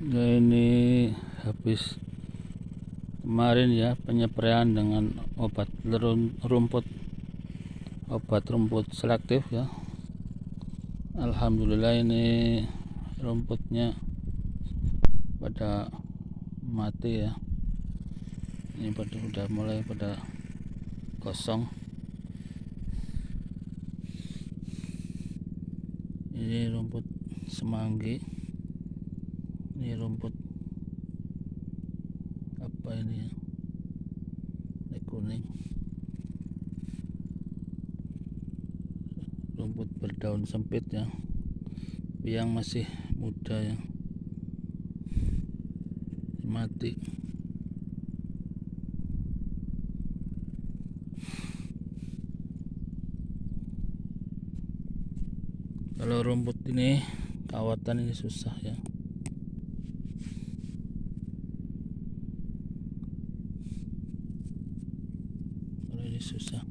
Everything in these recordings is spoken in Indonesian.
Nah, ini habis kemarin ya penyepraian dengan obat rumput obat rumput selektif ya. Alhamdulillah ini rumputnya pada mati ya. Ini pada sudah mulai pada kosong. Ini rumput semanggi ini rumput. Apa ini? Ya ini kuning. Rumput berdaun sempit ya. Yang masih muda ya. Mati. Kalau rumput ini kawatan ini susah ya kalau ini susah.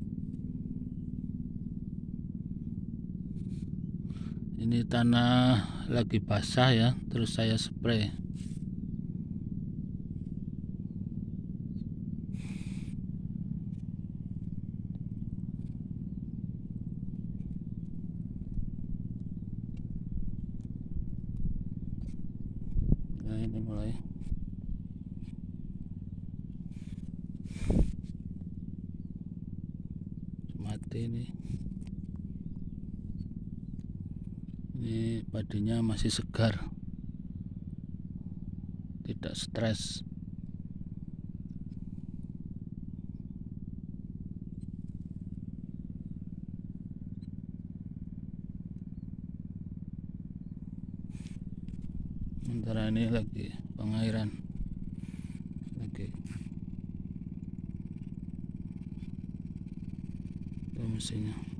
Ini tanah lagi basah ya terus saya spray. Nah ini mulai ini. Ini padinya masih segar. Tidak stres. Sementara ini lagi pengairan 我说呢？